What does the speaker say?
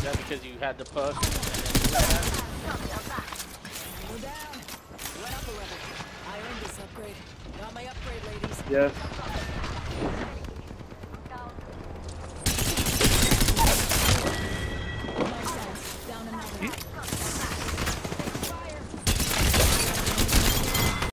Is that because you had the puck? Yes.